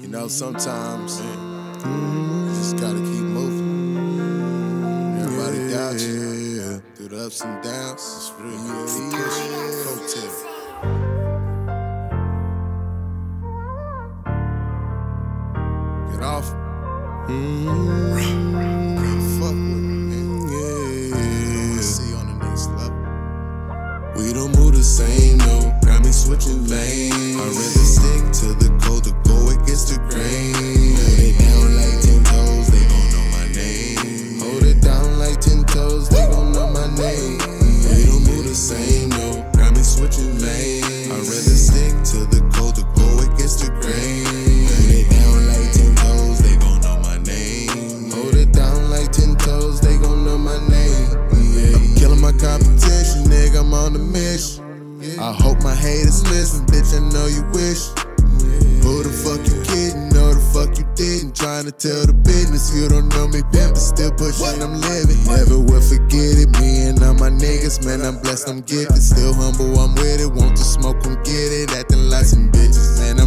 You know, mm-hmm. sometimes you just gotta keep moving. Everybody doubt you through the ups and downs. It's real. Pushing. Coattail. Get off. Mm-hmm. Fuck with me. Yeah. See you on the next level. We don't move the same, no. Got me switching lanes. I'm on mission. I hope my haters listen, bitch. I know you wish. Who the fuck you kidding? Know the fuck you didn't. Trying to tell the business. You don't know me, pimpin', still pushing, I'm living. Never will forget it. Me and all my niggas, man, I'm blessed, I'm gifted. Still humble, I'm with it. Want to smoke, come get it. Acting like some bitches, with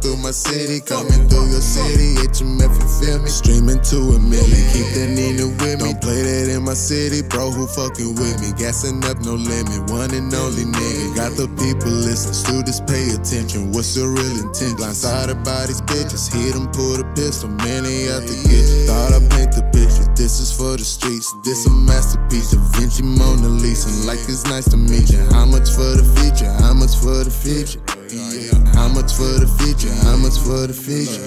through my city, coming through your city. HMF, you feel me? Streaming to a million. Keep that Nina with me. Don't play that in my city, bro. Who fucking with me? Gassing up, no limit. One and only nigga. Got the people listening. Students pay attention. What's your real intent? Blindsided by these bitches. Hit them, pull the pistol. Man, they out to get. Thought I paint the picture. This is for the streets. This a masterpiece. Da Vinci Mona Lisa. Like it's nice to meet you. How much for the feature? How much for the feature? Yeah. How much for the future? How much for the future?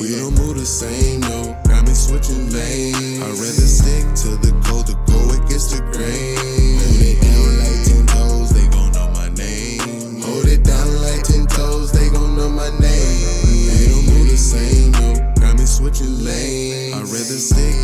We don't move the same, no. Me switching lanes. I'd rather stick to the code to go against the grain. Hold it down like ten toes, they gon' know my name. Hold it down like ten toes, they gon' know my name. We don't move the same, no. Got me switching lanes. I'd rather stick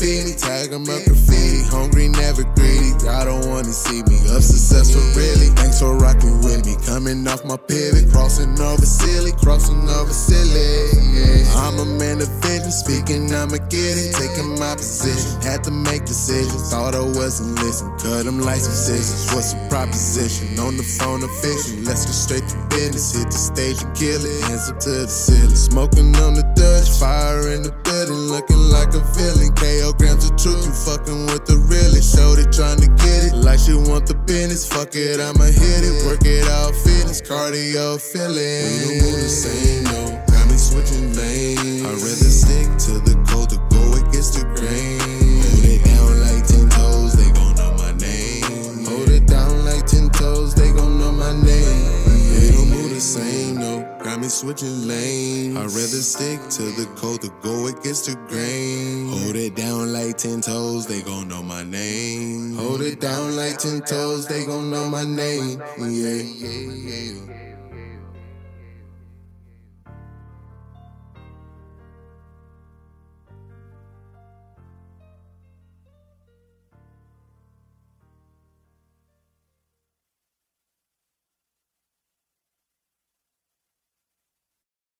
me. Tag 'em up graffiti, hungry, never greedy. I don't wanna see me up successful, really. Thanks for rocking with me. Coming off my pivot, crossing over silly, crossing over silly. I'm a man of vision, speaking, I'ma get it. Taking my position, had to make decisions. Thought I wasn't listening, cut them like some scissors. What's the proposition? On the phone official, let's go straight to business. Hit the stage and kill it, hands up to the ceiling. Smoking on the Dutch, fire in the building, looking like a villain. You fucking with the realest. Shorty trying to get it, like she want the business. Fuck it, I'ma hit it, work it out, fitness, cardio, feeling. We don't move the same, no. Got me switching lanes. I'd rather me switching lanes. I'd rather stick to the code to go against the grain. Hold it down like ten toes, they gon' know my name. Hold it down like ten toes, they gon' know my name. Yeah, yeah, yeah.